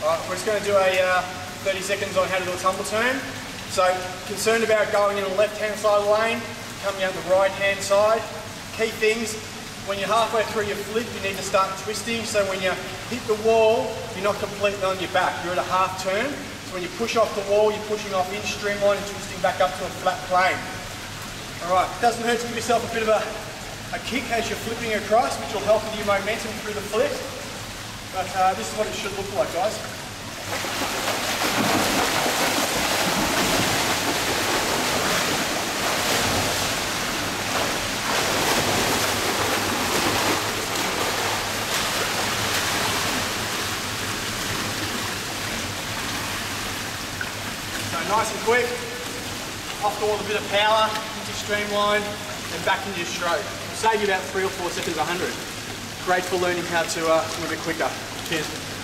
we're just going to do a uh, 30 seconds on how to do a tumble turn. So, concerned about going in the left-hand side of the lane, coming out the right-hand side. Key things, when you're halfway through your flip, you need to start twisting. So when you hit the wall, you're not completely on your back. You're at a half turn. So when you push off the wall, you're pushing off in streamline and twisting back up to a flat plane. All right, doesn't hurt to give yourself a bit of a, a kick as you're flipping across, which will help with your momentum through the flip. But uh, this is what it should look like, guys. So nice and quick, off the wall a bit of power, into streamline, and back into your stroke. It'll save you about three or four seconds a hundred. Great for learning how to uh, bit quicker. Cheers.